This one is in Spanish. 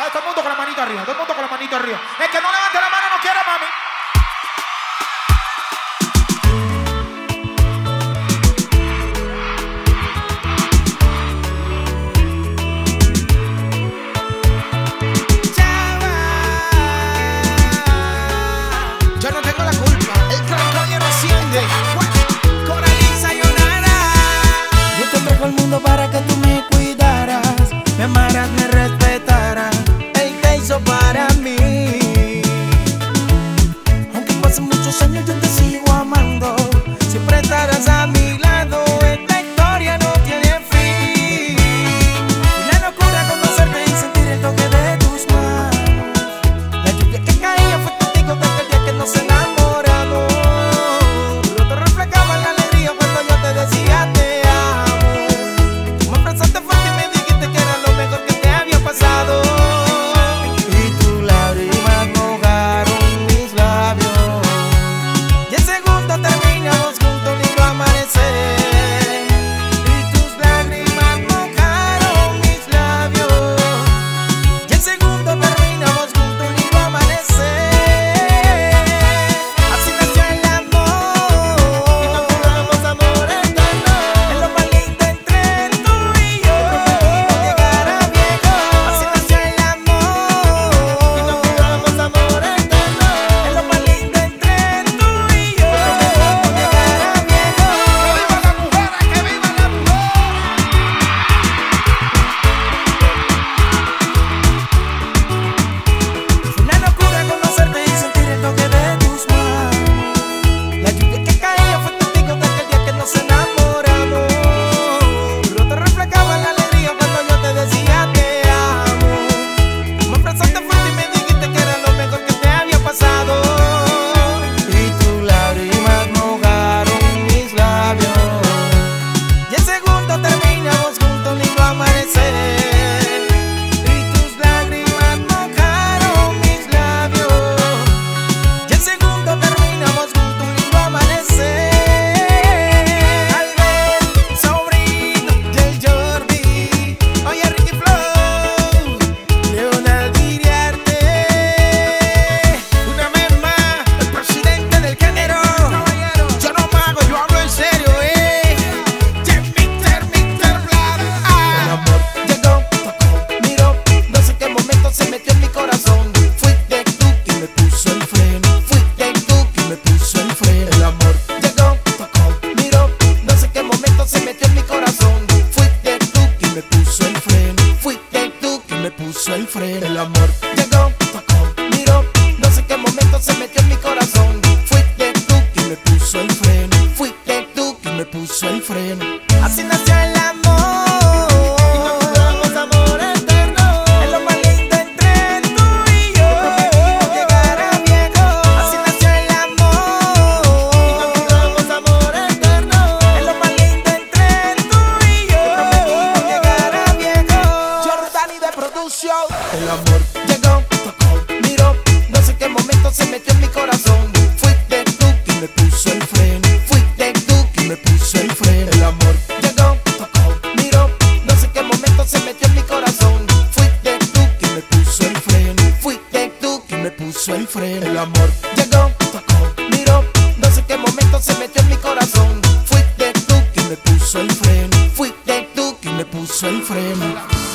Ah, todo el mundo con la manito arriba, todo el mundo con la manito arriba. El que no levante la mano no quiere, mami. el amor. Llegó, tocó, miró, no sé qué momento se metió en mi corazón. fui Fuiste tú quien me puso el freno, fui fuiste tú quien me puso el freno. El amor llegó, tocó, miró, no sé qué momento se metió en mi corazón. fui Fuiste tú quien me puso el freno, fui fuiste tú quien me puso el freno. Así nació el amor. amor llegó, tocó, miró, no sé qué momento se metió en mi corazón. Fuiste tú quien me puso el freno, fuiste tú quien me puso el freno. El amor llegó, tocó, miró, no sé qué momento se metió en mi corazón. Fuiste tú quien me puso el freno, fuiste tú quien me puso el freno. El amor llegó, tocó, miró, no sé qué momento se metió en mi corazón. Fuiste tú quien me puso el freno, fuiste tú quien me puso el freno.